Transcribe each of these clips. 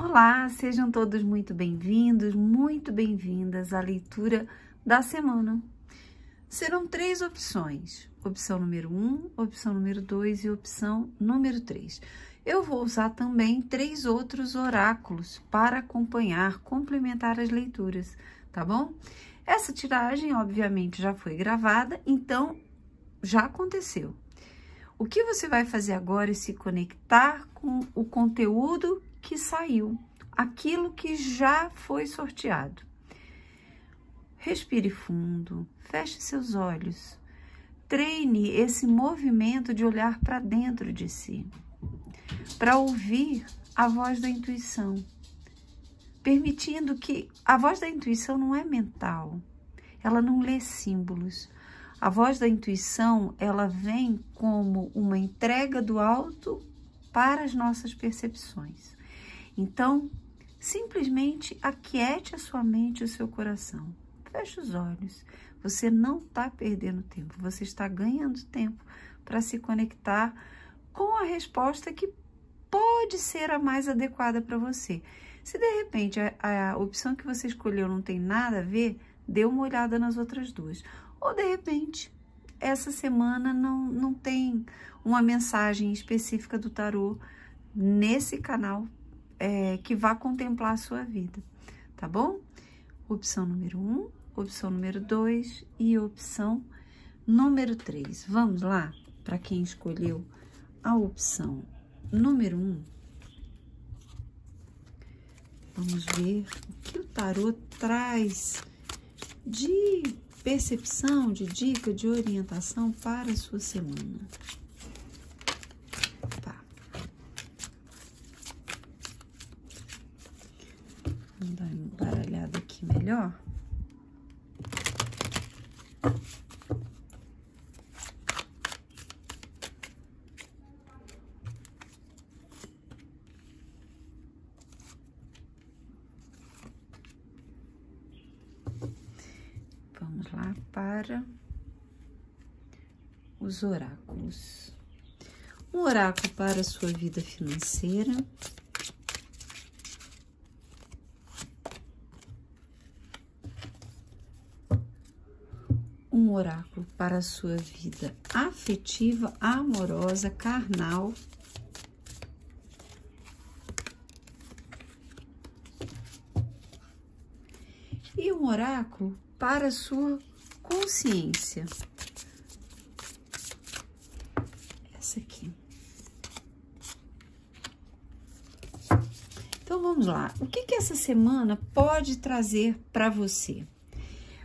Olá, sejam todos muito bem-vindos, muito bem-vindas à leitura da semana. Serão três opções: opção número 1, um, opção número 2 e opção número 3. Eu vou usar também três outros oráculos para acompanhar, complementar as leituras, tá bom? Essa tiragem, obviamente, já foi gravada, então já aconteceu. O que você vai fazer agora é se conectar com o conteúdo que saiu, aquilo que já foi sorteado. Respire fundo, feche seus olhos, treine esse movimento de olhar para dentro de si, para ouvir a voz da intuição, permitindo que a voz da intuição não é mental, ela não lê símbolos. A voz da intuição, ela vem como uma entrega do alto para as nossas percepções. Então, simplesmente aquiete a sua mente e o seu coração. Feche os olhos. Você não está perdendo tempo, você está ganhando tempo para se conectar com a resposta que pode ser a mais adequada para você. Se de repente a, a, opção que você escolheu não tem nada a ver, dê uma olhada nas outras duas. Ou de repente, essa semana não, não tem uma mensagem específica do tarô nesse canal é, que vá contemplar a sua vida, tá bom? Opção número 1, um, opção número 2 e opção número 3. Vamos lá? Para quem escolheu a opção número 1, um, vamos ver o que o tarô traz de percepção, de dica, de orientação para a sua semana. Melhor. Vamos lá para os oráculos. Um oráculo para a sua vida financeira um oráculo para a sua vida afetiva, amorosa, carnal. E um oráculo para a sua consciência. Essa aqui. Então vamos lá. O que, que essa semana pode trazer para você?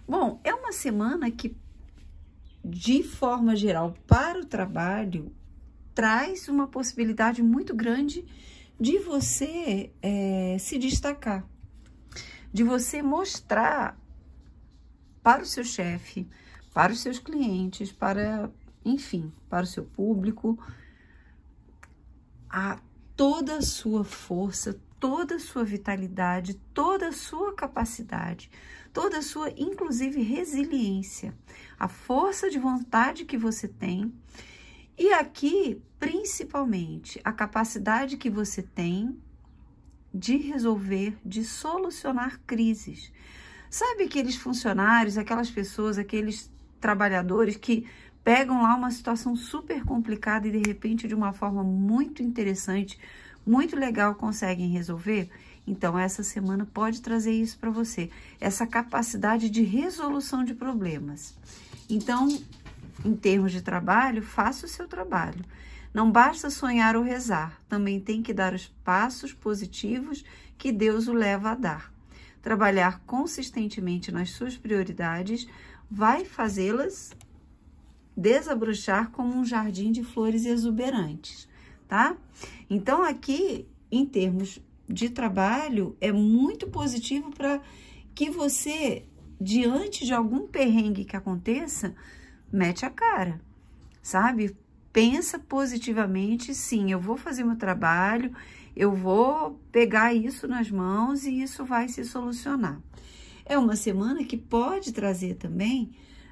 Bom, é uma semana que de forma geral, para o trabalho, traz uma possibilidade muito grande de você é, se destacar, de você mostrar para o seu chefe, para os seus clientes, para, enfim, para o seu público, a toda a sua força, toda a sua vitalidade, toda a sua capacidade, toda a sua, inclusive, resiliência, a força de vontade que você tem e aqui, principalmente, a capacidade que você tem de resolver, de solucionar crises. Sabe aqueles funcionários, aquelas pessoas, aqueles trabalhadores que pegam lá uma situação super complicada e de repente, de uma forma muito interessante, muito legal, conseguem resolver? Então, essa semana pode trazer isso para você, essa capacidade de resolução de problemas. Então, em termos de trabalho, faça o seu trabalho. Não basta sonhar ou rezar, também tem que dar os passos positivos que Deus o leva a dar. Trabalhar consistentemente nas suas prioridades vai fazê-las desabrochar como um jardim de flores exuberantes, tá? Então, aqui, em termos de trabalho é muito positivo para que você, diante de algum perrengue que aconteça, mete a cara, sabe? Pensa positivamente, sim, eu vou fazer meu trabalho, eu vou pegar isso nas mãos e isso vai se solucionar. É uma semana que pode trazer também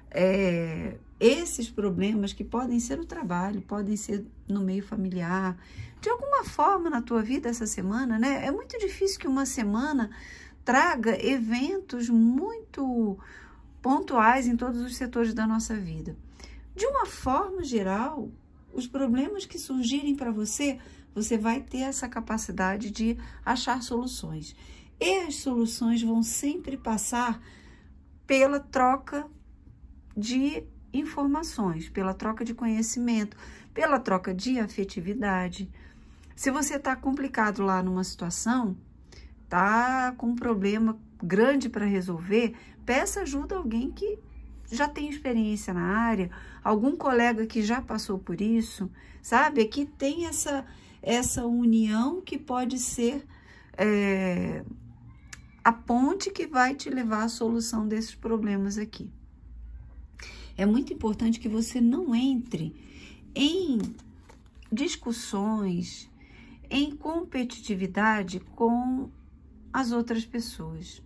é, esses problemas que podem ser no trabalho, podem ser no meio familiar, de alguma forma na tua vida essa semana, né? É muito difícil que uma semana traga eventos muito pontuais em todos os setores da nossa vida. De uma forma geral, os problemas que surgirem para você, você vai ter essa capacidade de achar soluções. E as soluções vão sempre passar pela troca de informações, pela troca de conhecimento, pela troca de afetividade. Se você está complicado lá numa situação, tá com um problema grande para resolver, peça ajuda a alguém que já tem experiência na área, algum colega que já passou por isso, sabe? Aqui tem essa, essa união que pode ser é, a ponte que vai te levar à solução desses problemas aqui. É muito importante que você não entre em discussões, em competitividade com as outras pessoas.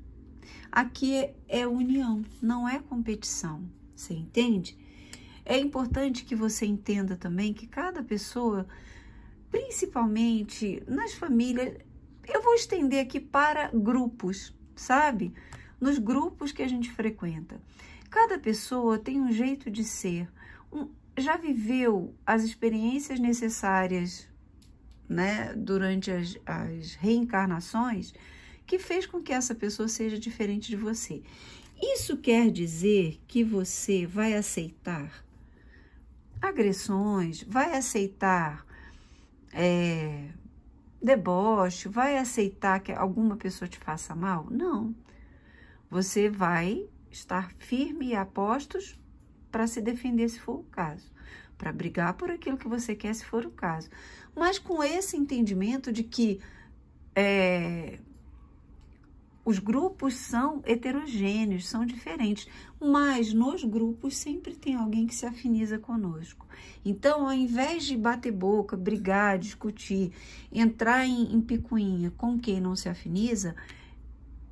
Aqui é união, não é competição. Você entende? É importante que você entenda também que cada pessoa, principalmente nas famílias, eu vou estender aqui para grupos, sabe? Nos grupos que a gente frequenta. Cada pessoa tem um jeito de ser, um, já viveu as experiências necessárias né, durante as, as reencarnações que fez com que essa pessoa seja diferente de você. Isso quer dizer que você vai aceitar agressões, vai aceitar é, deboche, vai aceitar que alguma pessoa te faça mal? Não. Você vai estar firme e a postos para se defender se for o caso, para brigar por aquilo que você quer se for o caso. Mas com esse entendimento de que é, os grupos são heterogêneos, são diferentes, mas nos grupos sempre tem alguém que se afiniza conosco. Então, ao invés de bater boca, brigar, discutir, entrar em, em picuinha com quem não se afiniza,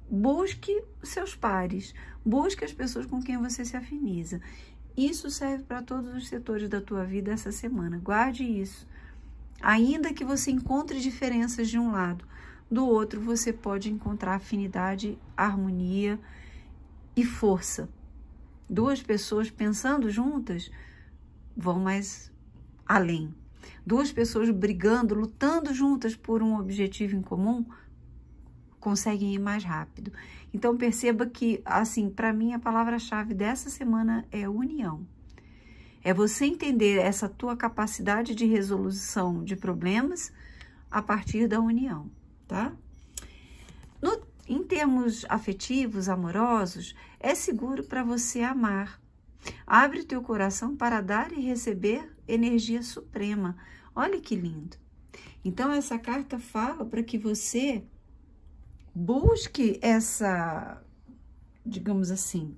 busque seus pares, busque as pessoas com quem você se afiniza. Isso serve para todos os setores da tua vida essa semana. Guarde isso. Ainda que você encontre diferenças de um lado, do outro você pode encontrar afinidade, harmonia e força. Duas pessoas pensando juntas vão mais além. Duas pessoas brigando, lutando juntas por um objetivo em comum, conseguem ir mais rápido. Então perceba que, assim, para mim a palavra-chave dessa semana é união. É você entender essa tua capacidade de resolução de problemas a partir da união tá? No, em termos afetivos, amorosos, é seguro para você amar. Abre o teu coração para dar e receber energia suprema. Olha que lindo. Então, essa carta fala para que você busque essa, digamos assim,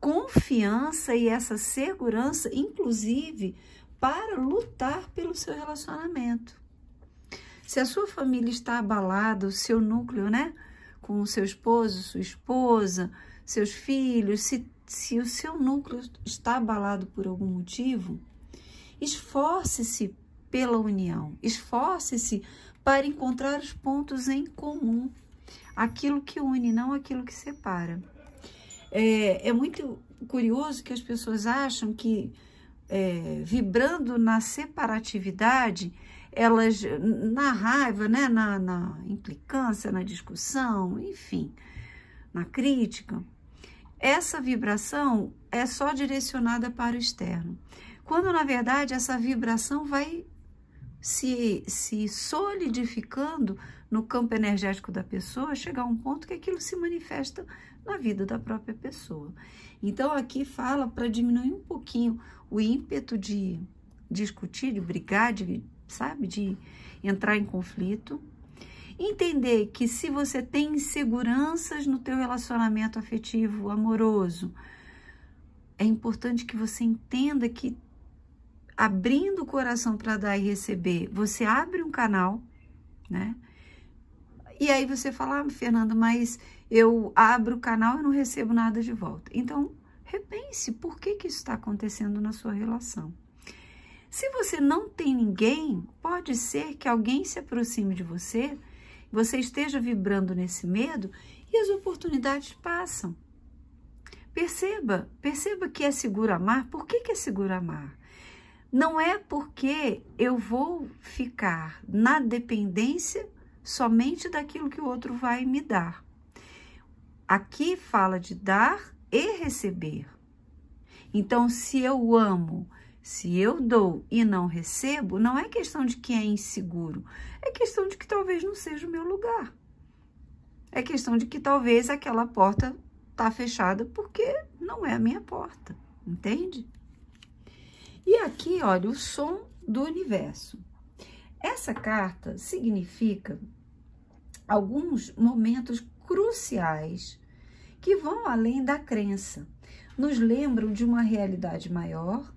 confiança e essa segurança, inclusive para lutar pelo seu relacionamento. Se a sua família está abalada, o seu núcleo, né? Com o seu esposo, sua esposa, seus filhos, se, se o seu núcleo está abalado por algum motivo, esforce-se pela união, esforce-se para encontrar os pontos em comum, aquilo que une, não aquilo que separa. É, é muito curioso que as pessoas acham que é, vibrando na separatividade, elas, na raiva, né, na, na implicância, na discussão, enfim, na crítica, essa vibração é só direcionada para o externo. Quando, na verdade, essa vibração vai se, se solidificando no campo energético da pessoa, chegar a um ponto que aquilo se manifesta na vida da própria pessoa. Então, aqui fala para diminuir um pouquinho o ímpeto de discutir, de brigar, de sabe? De entrar em conflito. Entender que se você tem inseguranças no teu relacionamento afetivo, amoroso, é importante que você entenda que abrindo o coração para dar e receber, você abre um canal, né? E aí você fala, ah, Fernanda, mas eu abro o canal e não recebo nada de volta. Então, repense por que, que isso está acontecendo na sua relação. Se você não tem ninguém, pode ser que alguém se aproxime de você, você esteja vibrando nesse medo e as oportunidades passam. Perceba, perceba que é seguro amar. Por que, que é seguro amar? Não é porque eu vou ficar na dependência somente daquilo que o outro vai me dar. Aqui fala de dar e receber. Então, se eu amo, se eu dou e não recebo, não é questão de que é inseguro, é questão de que talvez não seja o meu lugar. É questão de que talvez aquela porta está fechada porque não é a minha porta, entende? E aqui, olha, o som do universo. Essa carta significa alguns momentos cruciais que vão além da crença, nos lembram de uma realidade maior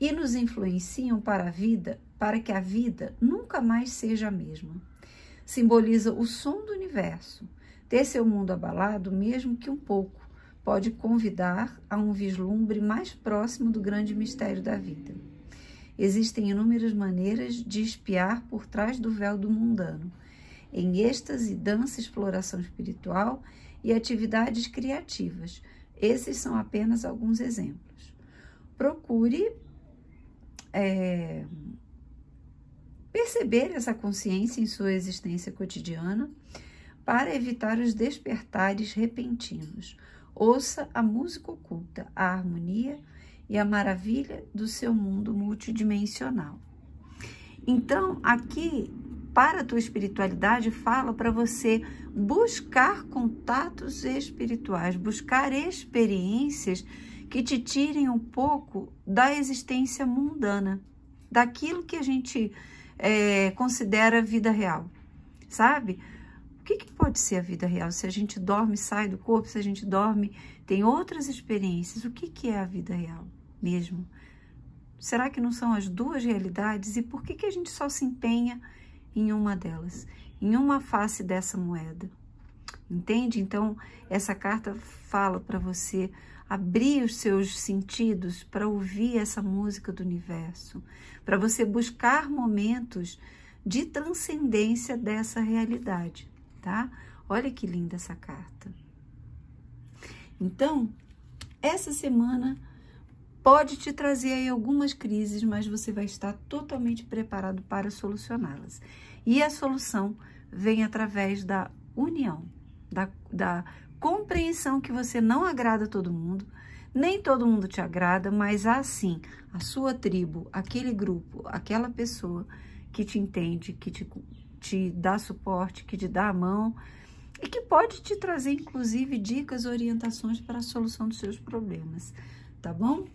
e nos influenciam para a vida, para que a vida nunca mais seja a mesma. Simboliza o som do universo. Ter seu mundo abalado, mesmo que um pouco, pode convidar a um vislumbre mais próximo do grande mistério da vida. Existem inúmeras maneiras de espiar por trás do véu do mundano, em êxtase, dança, exploração espiritual e atividades criativas. Esses são apenas alguns exemplos. Procure é, perceber essa consciência em sua existência cotidiana para evitar os despertares repentinos Ouça a música oculta, a harmonia e a maravilha do seu mundo multidimensional. Então, aqui, para a tua espiritualidade, fala para você buscar contatos espirituais, buscar experiências que te tirem um pouco da existência mundana, daquilo que a gente é, considera vida real, sabe? que, que pode ser a vida real? Se a gente dorme, sai do corpo, se a gente dorme, tem outras experiências. O que, que é a vida real mesmo? Será que não são as duas realidades? E por que, que a gente só se empenha em uma delas, em uma face dessa moeda? Entende? Então, essa carta fala para você abrir os seus sentidos para ouvir essa música do universo, para você buscar momentos de transcendência dessa realidade tá? Olha que linda essa carta. Então, essa semana pode te trazer aí algumas crises, mas você vai estar totalmente preparado para solucioná-las. E a solução vem através da união, da, da compreensão que você não agrada a todo mundo, nem todo mundo te agrada, mas assim, a sua tribo, aquele grupo, aquela pessoa que te entende, que te te dá suporte, que te dá a mão e que pode te trazer, inclusive, dicas, orientações para a solução dos seus problemas, tá bom?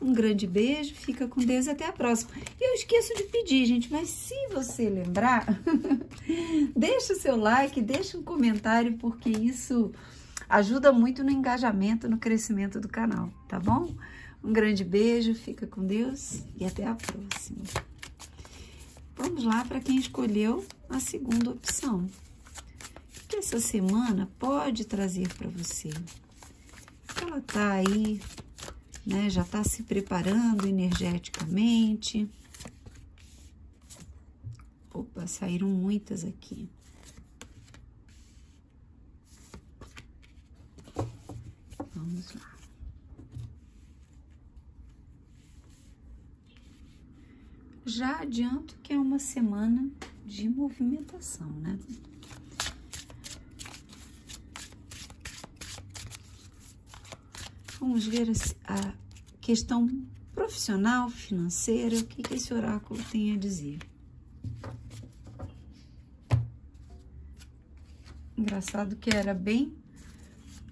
Um grande beijo, fica com Deus e até a próxima. E eu esqueço de pedir, gente, mas se você lembrar, deixa o seu like, deixa um comentário, porque isso ajuda muito no engajamento, no crescimento do canal, tá bom? Um grande beijo, fica com Deus e até a próxima. Vamos lá para quem escolheu a segunda opção. O que essa semana pode trazer para você? Ela está aí, né? Já está se preparando energeticamente. Opa, saíram muitas aqui. Vamos lá. já adianto que é uma semana de movimentação, né? Vamos ver a questão profissional, financeira, o que, que esse oráculo tem a dizer. Engraçado que era bem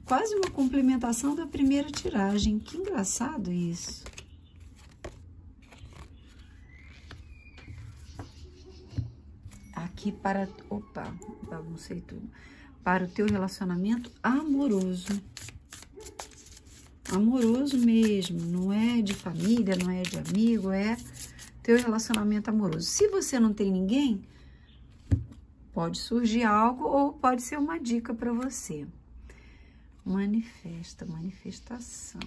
quase uma complementação da primeira tiragem. Que engraçado isso. aqui para... Opa, baguncei tudo. Para o teu relacionamento amoroso. Amoroso mesmo, não é de família, não é de amigo, é teu relacionamento amoroso. Se você não tem ninguém, pode surgir algo ou pode ser uma dica para você. Manifesta, manifestação.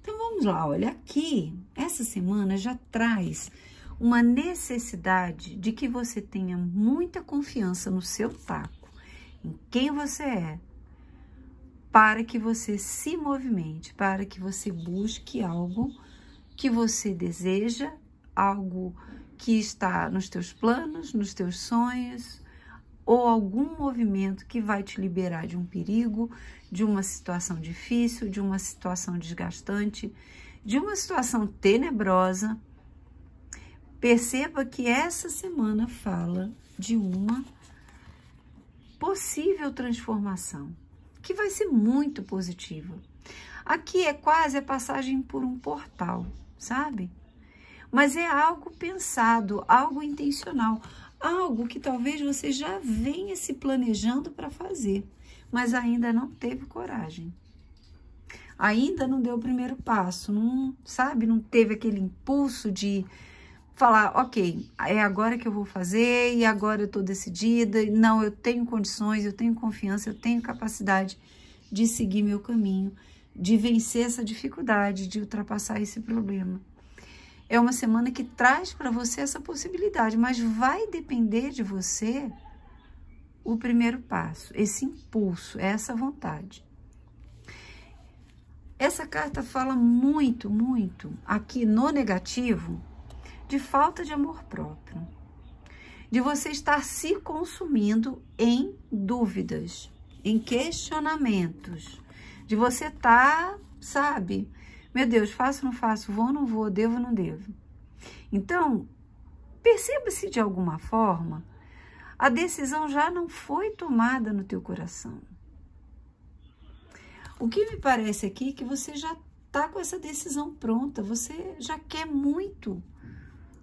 Então vamos lá, olha, aqui, essa semana já traz uma necessidade de que você tenha muita confiança no seu taco, em quem você é, para que você se movimente, para que você busque algo que você deseja, algo que está nos teus planos, nos teus sonhos, ou algum movimento que vai te liberar de um perigo, de uma situação difícil, de uma situação desgastante, de uma situação tenebrosa. Perceba que essa semana fala de uma possível transformação que vai ser muito positiva. Aqui é quase a passagem por um portal, sabe? Mas é algo pensado, algo intencional, algo que talvez você já venha se planejando para fazer, mas ainda não teve coragem. Ainda não deu o primeiro passo, não, sabe? Não teve aquele impulso de falar, ok, é agora que eu vou fazer e agora eu estou decidida. Não, eu tenho condições, eu tenho confiança, eu tenho capacidade de seguir meu caminho, de vencer essa dificuldade, de ultrapassar esse problema. É uma semana que traz para você essa possibilidade, mas vai depender de você o primeiro passo, esse impulso, essa vontade. Essa carta fala muito, muito aqui no negativo de falta de amor próprio, de você estar se consumindo em dúvidas, em questionamentos, de você estar, tá, sabe, meu Deus, faço ou não faço, vou ou não vou, devo ou não devo. Então, perceba-se de alguma forma, a decisão já não foi tomada no teu coração. O que me parece aqui é que você já está com essa decisão pronta, você já quer muito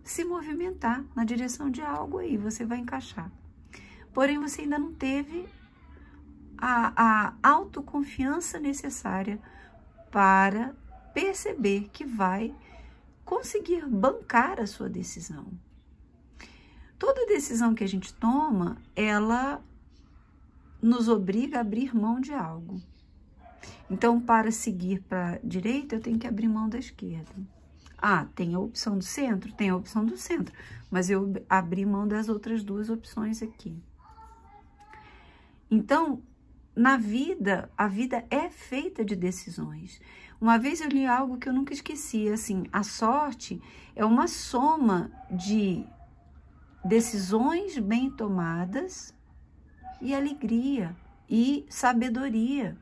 se movimentar na direção de algo aí, você vai encaixar. Porém, você ainda não teve a, a autoconfiança necessária para perceber que vai conseguir bancar a sua decisão. Toda decisão que a gente toma, ela nos obriga a abrir mão de algo. Então, para seguir para a direita, eu tenho que abrir mão da esquerda. Ah, tem a opção do centro? Tem a opção do centro, mas eu abri mão das outras duas opções aqui. Então, na vida, a vida é feita de decisões. Uma vez eu li algo que eu nunca esqueci, assim, a sorte é uma soma de decisões bem tomadas e alegria e sabedoria.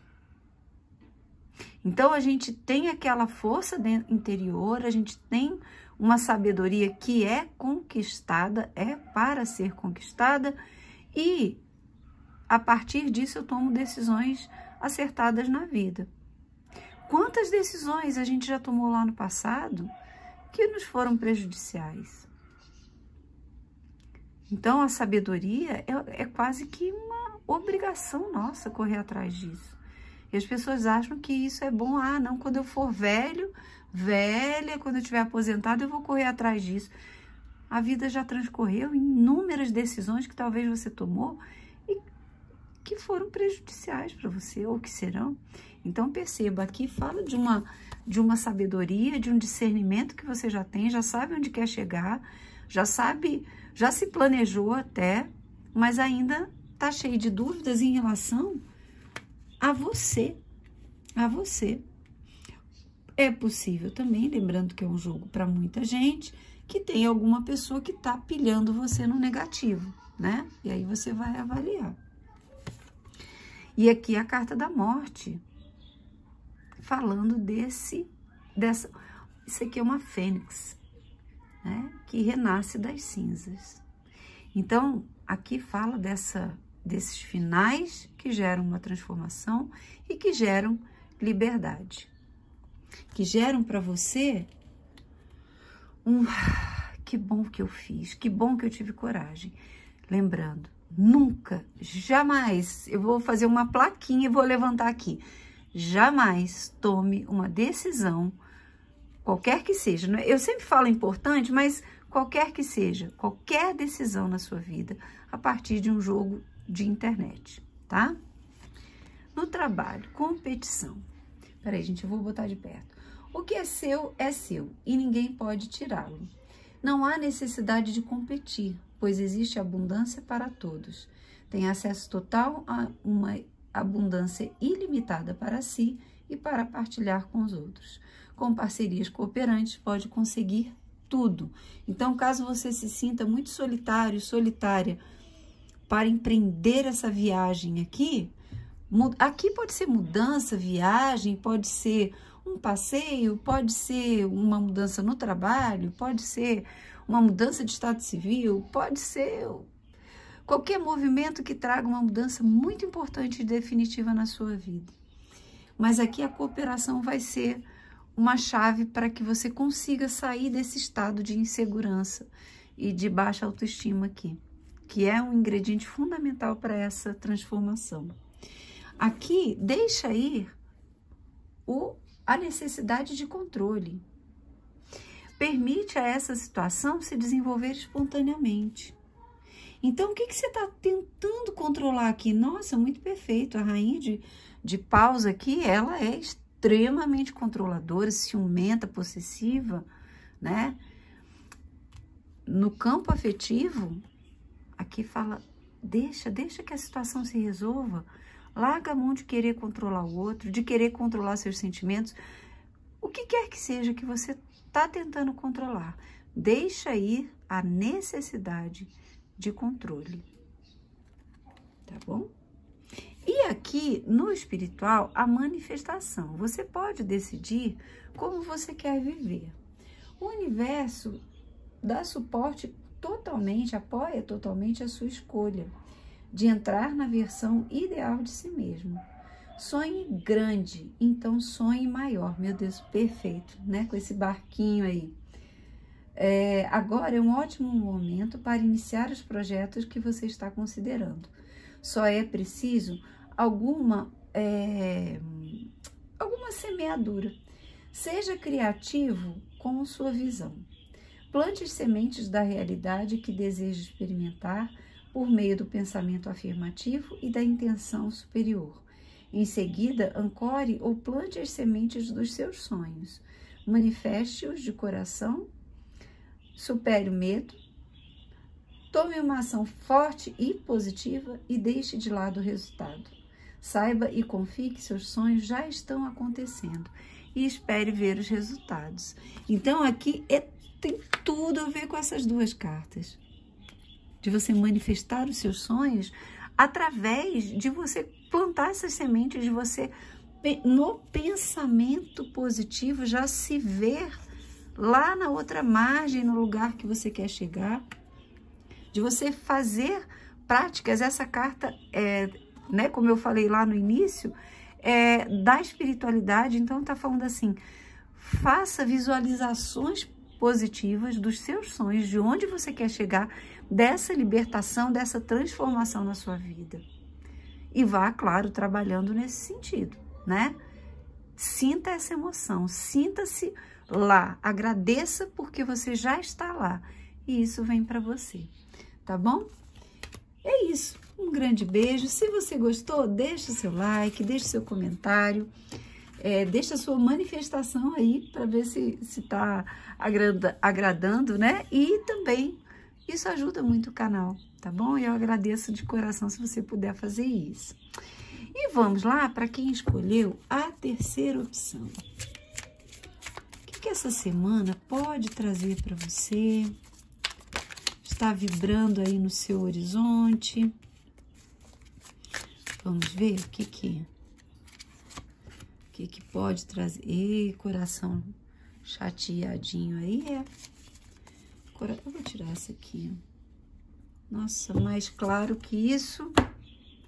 Então a gente tem aquela força interior, a gente tem uma sabedoria que é conquistada, é para ser conquistada e a partir disso eu tomo decisões acertadas na vida. Quantas decisões a gente já tomou lá no passado que nos foram prejudiciais? Então a sabedoria é, é quase que uma obrigação nossa correr atrás disso. E as pessoas acham que isso é bom. Ah, não, quando eu for velho, velha, quando eu estiver aposentado, eu vou correr atrás disso. A vida já transcorreu em inúmeras decisões que talvez você tomou e que foram prejudiciais para você ou que serão. Então perceba, aqui fala de uma de uma sabedoria, de um discernimento que você já tem, já sabe onde quer chegar, já sabe, já se planejou até, mas ainda está cheio de dúvidas em relação a você, a você. É possível também, lembrando que é um jogo para muita gente, que tem alguma pessoa que está pilhando você no negativo, né? E aí você vai avaliar. E aqui a carta da morte, falando desse, dessa, isso aqui é uma fênix, né? Que renasce das cinzas. Então, aqui fala dessa desses finais que geram uma transformação e que geram liberdade. Que geram para você um que bom que eu fiz, que bom que eu tive coragem. Lembrando, nunca, jamais, eu vou fazer uma plaquinha e vou levantar aqui. Jamais tome uma decisão, qualquer que seja. É? Eu sempre falo importante, mas qualquer que seja, qualquer decisão na sua vida, a partir de um jogo de internet, tá? No trabalho, competição. Peraí, gente, eu vou botar de perto. O que é seu é seu e ninguém pode tirá-lo. Não há necessidade de competir, pois existe abundância para todos. Tem acesso total a uma abundância ilimitada para si e para partilhar com os outros. Com parcerias cooperantes, pode conseguir tudo. Então, caso você se sinta muito solitário, solitária, para empreender essa viagem aqui, aqui pode ser mudança, viagem, pode ser um passeio, pode ser uma mudança no trabalho, pode ser uma mudança de estado civil, pode ser qualquer movimento que traga uma mudança muito importante e definitiva na sua vida. Mas aqui a cooperação vai ser uma chave para que você consiga sair desse estado de insegurança e de baixa autoestima aqui, que é um ingrediente fundamental para essa transformação. Aqui, deixa ir o, a necessidade de controle. Permite a essa situação se desenvolver espontaneamente. Então, o que, que você está tentando controlar aqui? Nossa, muito perfeito. A rainha de, de paus aqui, ela é extremamente controladora, ciumenta, possessiva, né? No campo afetivo, aqui fala, deixa, deixa que a situação se resolva. Larga a mão de querer controlar o outro, de querer controlar seus sentimentos. O que quer que seja que você está tentando controlar, deixa ir a necessidade de controle. Tá bom? E aqui no espiritual, a manifestação. Você pode decidir como você quer viver. O universo dá suporte totalmente, apoia totalmente a sua escolha de entrar na versão ideal de si mesmo. Sonhe grande, então sonhe maior. Meu Deus, perfeito, né? Com esse barquinho aí. É, agora é um ótimo momento para iniciar os projetos que você está considerando. Só é preciso alguma, é, alguma semeadura. Seja criativo com sua visão. Plante as sementes da realidade que deseja experimentar por meio do pensamento afirmativo e da intenção superior. Em seguida, ancore ou plante as sementes dos seus sonhos. Manifeste-os de coração supere o medo, tome uma ação forte e positiva e deixe de lado o resultado. Saiba e confie que seus sonhos já estão acontecendo e espere ver os resultados. Então, aqui é, tem tudo a ver com essas duas cartas. De você manifestar os seus sonhos através de você plantar essas sementes, de você, no pensamento positivo, já se ver lá na outra margem, no lugar que você quer chegar, de você fazer práticas. Essa carta, é, né, como eu falei lá no início, é da espiritualidade, então tá falando assim, faça visualizações positivas dos seus sonhos, de onde você quer chegar, dessa libertação, dessa transformação na sua vida. E vá, claro, trabalhando nesse sentido, né? Sinta essa emoção, sinta-se lá. Agradeça porque você já está lá e isso vem para você, tá bom? É isso. Um grande beijo. Se você gostou, deixa seu like, deixa seu comentário, é, deixa sua manifestação aí para ver se está agrada, agradando, né? E também isso ajuda muito o canal, tá bom? Eu agradeço de coração se você puder fazer isso. E vamos lá para quem escolheu a terceira opção que essa semana pode trazer para você? Está vibrando aí no seu horizonte? Vamos ver o que que, o que, que pode trazer. Coração chateadinho aí, é. Eu vou tirar essa aqui. Nossa, mais claro que isso,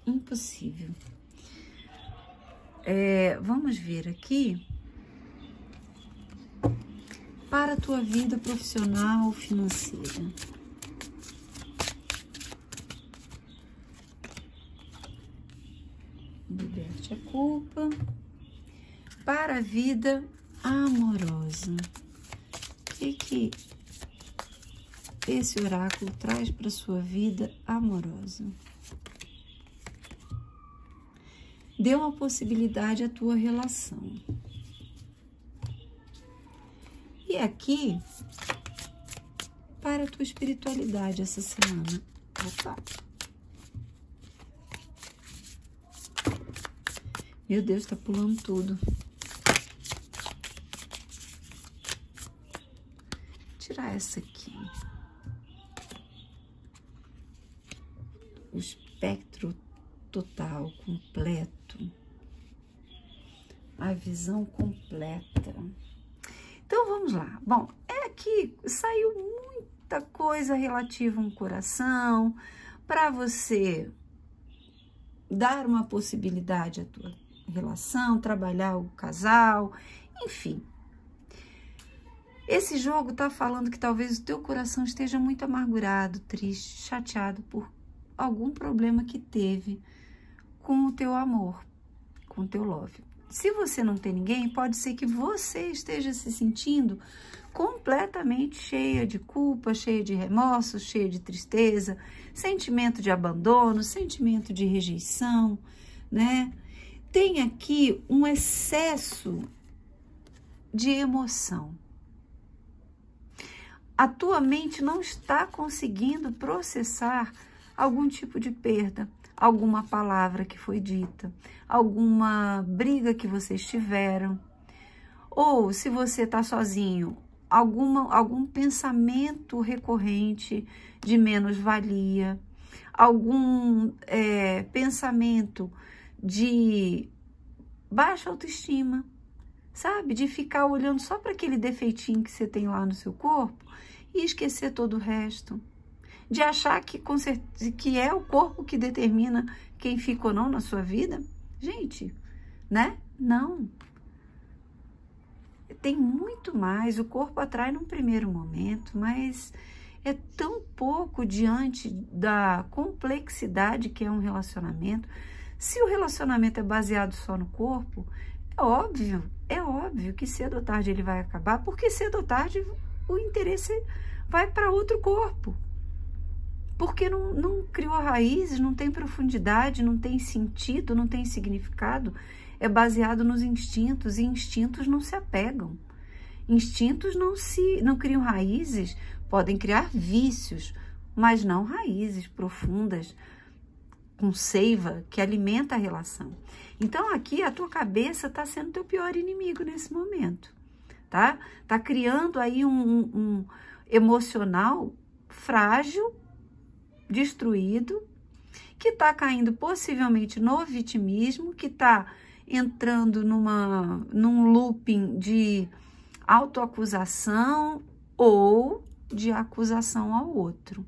impossível. É, vamos ver aqui para a tua vida profissional financeira. Liberte a culpa. Para a vida amorosa. O que, que esse oráculo traz para a sua vida amorosa? Dê uma possibilidade à tua relação. é aqui para a tua espiritualidade essa semana. Opa. Meu Deus, tá pulando tudo. tirar essa aqui. O espectro total, completo. A visão completa. Então, vamos lá. Bom, é aqui, saiu muita coisa relativa a um coração, para você dar uma possibilidade à tua relação, trabalhar o casal, enfim. Esse jogo está falando que talvez o teu coração esteja muito amargurado, triste, chateado por algum problema que teve com o teu amor, com o teu love. Se você não tem ninguém, pode ser que você esteja se sentindo completamente cheia de culpa, cheia de remorso, cheia de tristeza, sentimento de abandono, sentimento de rejeição, né? Tem aqui um excesso de emoção. A tua mente não está conseguindo processar algum tipo de perda, alguma palavra que foi dita, alguma briga que vocês tiveram, ou se você está sozinho, alguma, algum pensamento recorrente de menos-valia, algum é, pensamento de baixa autoestima, sabe? De ficar olhando só para aquele defeitinho que você tem lá no seu corpo e esquecer todo o resto de achar que, que é o corpo que determina quem fica ou não na sua vida. Gente, né? Não. Tem muito mais. O corpo atrai num primeiro momento, mas é tão pouco diante da complexidade que é um relacionamento. Se o relacionamento é baseado só no corpo, é óbvio, é óbvio que cedo ou tarde ele vai acabar, porque cedo ou tarde o interesse vai para outro corpo porque não, não criou raízes, não tem profundidade, não tem sentido, não tem significado. É baseado nos instintos e instintos não se apegam. Instintos não se não criam raízes, podem criar vícios, mas não raízes profundas com seiva que alimenta a relação. Então aqui a tua cabeça está sendo teu pior inimigo nesse momento, tá? Tá criando aí um, um, emocional frágil destruído, que está caindo possivelmente no vitimismo, que está entrando numa, num looping de autoacusação ou de acusação ao outro.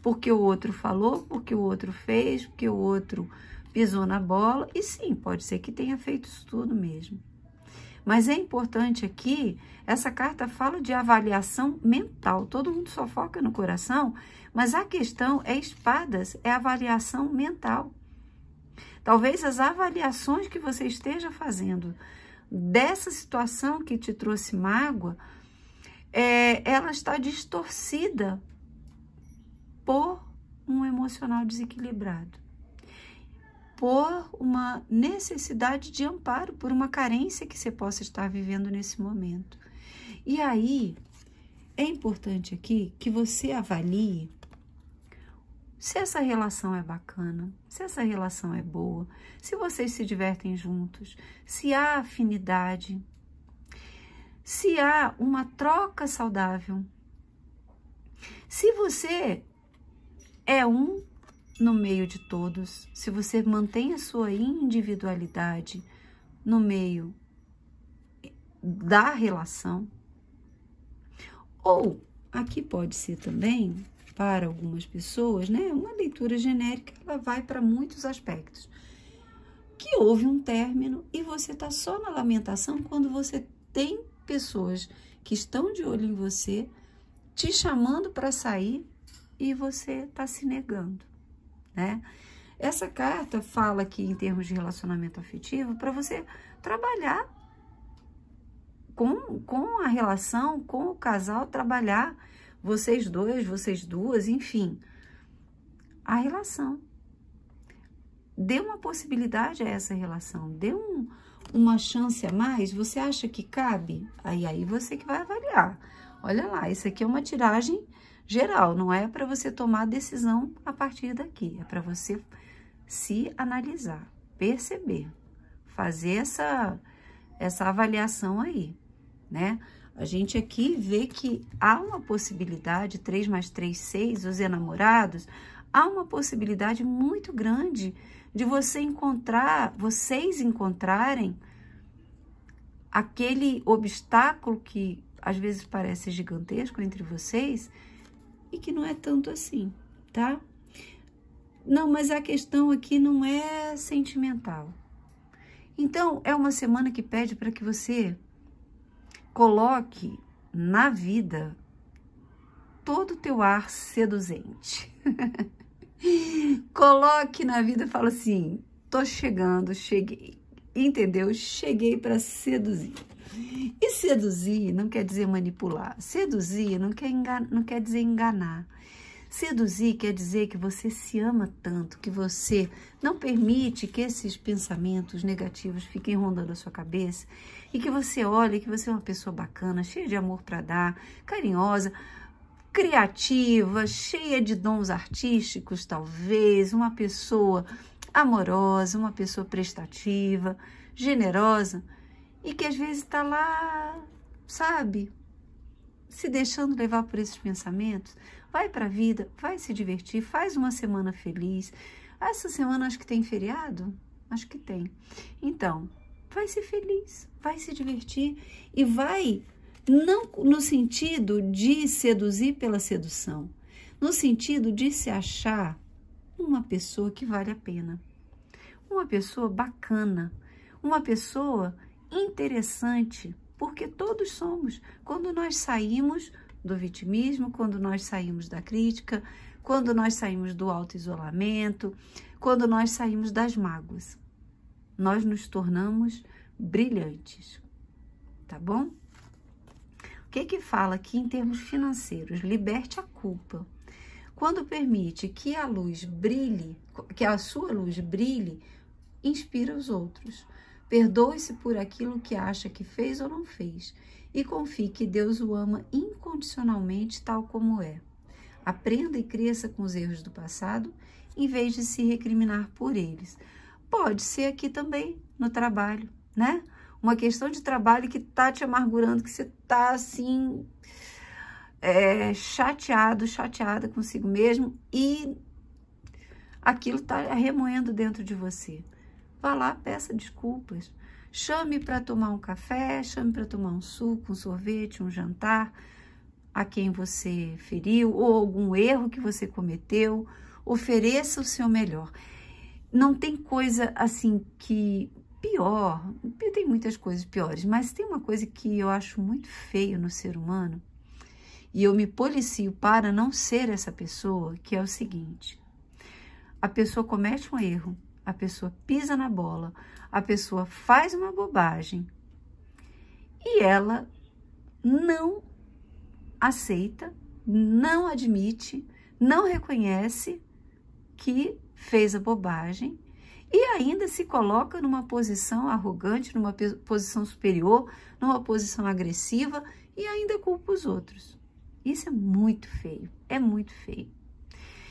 Porque o outro falou, porque o outro fez, porque o outro pisou na bola. E sim, pode ser que tenha feito isso tudo mesmo. Mas é importante aqui, essa carta fala de avaliação mental. Todo mundo só foca no coração, mas a questão é espadas, é avaliação mental. Talvez as avaliações que você esteja fazendo dessa situação que te trouxe mágoa, é, ela está distorcida por um emocional desequilibrado por uma necessidade de amparo, por uma carência que você possa estar vivendo nesse momento. E aí, é importante aqui que você avalie se essa relação é bacana, se essa relação é boa, se vocês se divertem juntos, se há afinidade, se há uma troca saudável. Se você é um no meio de todos, se você mantém a sua individualidade no meio da relação, ou aqui pode ser também para algumas pessoas, né, uma leitura genérica, ela vai para muitos aspectos. Que houve um término e você está só na lamentação quando você tem pessoas que estão de olho em você, te chamando para sair e você está se negando né? Essa carta fala aqui em termos de relacionamento afetivo para você trabalhar com, com a relação, com o casal, trabalhar vocês dois, vocês duas, enfim, a relação. Dê uma possibilidade a essa relação, dê um, uma chance a mais, você acha que cabe? Aí aí você que vai avaliar. Olha lá, isso aqui é uma tiragem geral, não é para você tomar decisão a partir daqui, é para você se analisar, perceber, fazer essa essa avaliação aí, né? A gente aqui vê que há uma possibilidade, 3 mais 3, 6, os enamorados, há uma possibilidade muito grande de você encontrar, vocês encontrarem aquele obstáculo que às vezes parece gigantesco entre vocês e que não é tanto assim, tá? Não, mas a questão aqui não é sentimental. Então, é uma semana que pede para que você coloque na vida todo o teu ar seduzente. coloque na vida fala assim: tô chegando, cheguei. Entendeu? Cheguei para seduzir. E seduzir não quer dizer manipular. Seduzir não quer, engan não quer dizer enganar. Seduzir quer dizer que você se ama tanto, que você não permite que esses pensamentos negativos fiquem rondando a sua cabeça e que você olhe que você é uma pessoa bacana, cheia de amor para dar, carinhosa, criativa, cheia de dons artísticos, talvez, uma pessoa amorosa, uma pessoa prestativa, generosa e que às vezes está lá, sabe, se deixando levar por esses pensamentos. Vai para a vida, vai se divertir, faz uma semana feliz. Essa semana acho que tem feriado? Acho que tem. Então, vai ser feliz, vai se divertir e vai não no sentido de seduzir pela sedução, no sentido de se achar uma pessoa que vale a pena, uma pessoa bacana, uma pessoa interessante, porque todos somos. Quando nós saímos do vitimismo, quando nós saímos da crítica, quando nós saímos do auto-isolamento, quando nós saímos das mágoas, nós nos tornamos brilhantes, tá bom? O que que fala aqui em termos financeiros? Liberte a culpa. Quando permite que a luz brilhe, que a sua luz brilhe, inspira os outros. Perdoe-se por aquilo que acha que fez ou não fez e confie que Deus o ama incondicionalmente, tal como é. Aprenda e cresça com os erros do passado, em vez de se recriminar por eles. Pode ser aqui também, no trabalho, né? Uma questão de trabalho que tá te amargurando, que você tá assim, é, chateado, chateada consigo mesmo e aquilo tá remoendo dentro de você. Vá lá, peça desculpas. Chame para tomar um café, chame para tomar um suco, um sorvete, um jantar a quem você feriu ou algum erro que você cometeu. Ofereça o seu melhor. Não tem coisa assim que pior, tem muitas coisas piores, mas tem uma coisa que eu acho muito feio no ser humano e eu me policio para não ser essa pessoa, que é o seguinte: a pessoa comete um erro, a pessoa pisa na bola, a pessoa faz uma bobagem e ela não aceita, não admite, não reconhece que fez a bobagem e ainda se coloca numa posição arrogante, numa posição superior, numa posição agressiva e ainda culpa os outros. Isso é muito feio, é muito feio.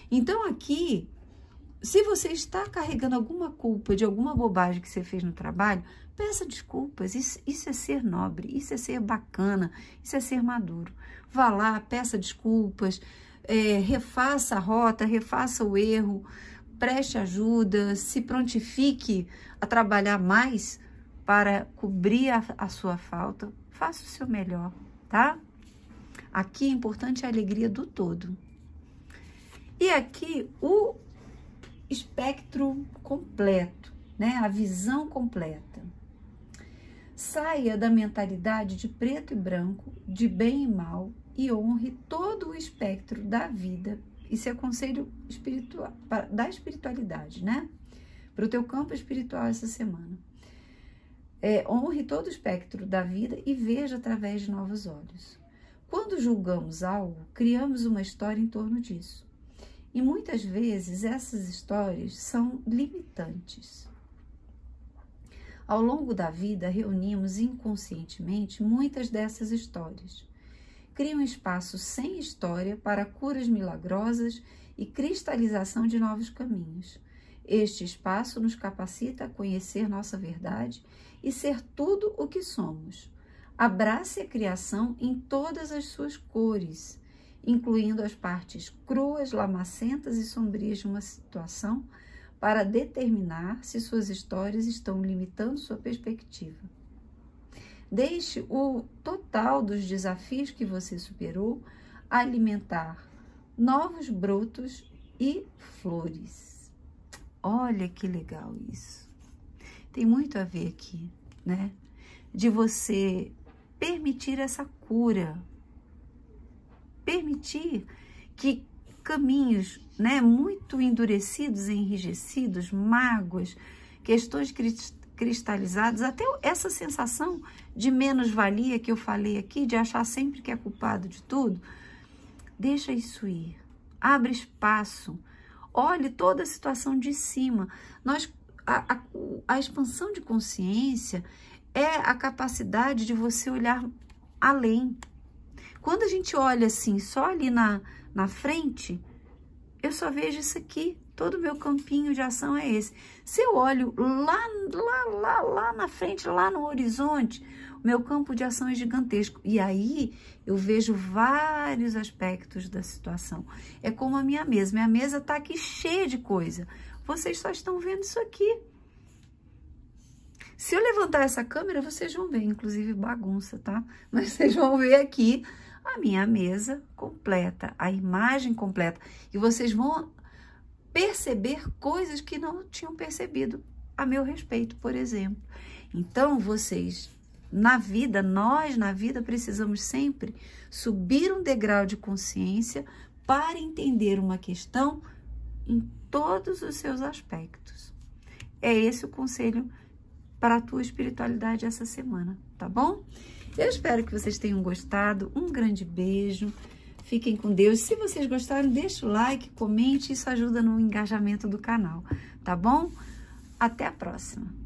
Então aqui se você está carregando alguma culpa de alguma bobagem que você fez no trabalho, peça desculpas. Isso, isso, é ser nobre, isso é ser bacana, isso é ser maduro. Vá lá, peça desculpas, é, refaça a rota, refaça o erro, preste ajuda, se prontifique a trabalhar mais para cobrir a, a sua falta. Faça o seu melhor, tá? Aqui é importante a alegria do todo. E aqui o espectro completo, né? A visão completa. Saia da mentalidade de preto e branco, de bem e mal e honre todo o espectro da vida. Isso é conselho espiritual, da espiritualidade, né? Para o teu campo espiritual essa semana. É, honre todo o espectro da vida e veja através de novos olhos. Quando julgamos algo, criamos uma história em torno disso. E muitas vezes essas histórias são limitantes. Ao longo da vida, reunimos inconscientemente muitas dessas histórias. Cria um espaço sem história para curas milagrosas e cristalização de novos caminhos. Este espaço nos capacita a conhecer nossa verdade e ser tudo o que somos. Abrace a criação em todas as suas cores, incluindo as partes cruas, lamacentas e sombrias de uma situação para determinar se suas histórias estão limitando sua perspectiva. Deixe o total dos desafios que você superou alimentar novos brotos e flores. Olha que legal isso. Tem muito a ver aqui, né? De você permitir essa cura. Permitir que caminhos né, muito endurecidos, enrijecidos, mágoas, questões cristalizadas, até essa sensação de menos-valia que eu falei aqui, de achar sempre que é culpado de tudo, deixa isso ir. Abre espaço. Olhe toda a situação de cima. Nós, a, a, a expansão de consciência é a capacidade de você olhar além. Quando a gente olha assim, só ali na, na frente, eu só vejo isso aqui. Todo o meu campinho de ação é esse. Se eu olho lá, lá, lá, lá na frente, lá no horizonte, o meu campo de ação é gigantesco. E aí eu vejo vários aspectos da situação. É como a minha mesa. Minha mesa está aqui cheia de coisa. Vocês só estão vendo isso aqui. Se eu levantar essa câmera, vocês vão ver, inclusive bagunça, tá? Mas vocês vão ver aqui a minha mesa completa, a imagem completa. E vocês vão perceber coisas que não tinham percebido a meu respeito, por exemplo. Então, vocês, na vida, nós na vida precisamos sempre subir um degrau de consciência para entender uma questão em todos os seus aspectos. É esse o conselho para a tua espiritualidade essa semana, tá bom? Eu espero que vocês tenham gostado. Um grande beijo. Fiquem com Deus. Se vocês gostaram, deixa o like, comente. Isso ajuda no engajamento do canal, tá bom? Até a próxima.